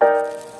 Música